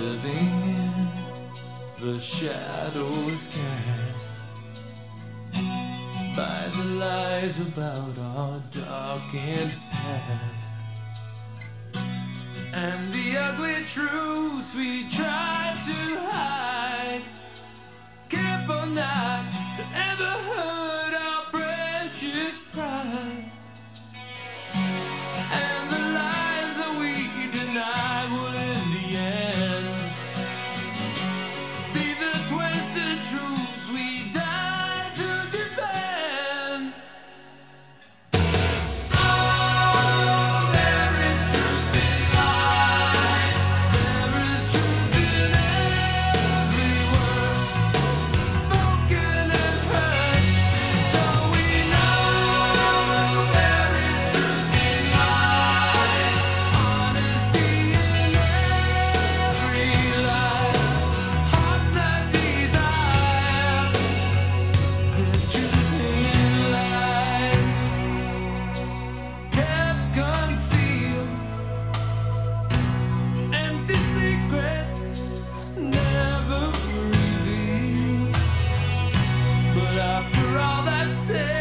living in the shadows cast by the lies about our darkened past and the ugly truths we try to hide. Careful not to ever hurt. say.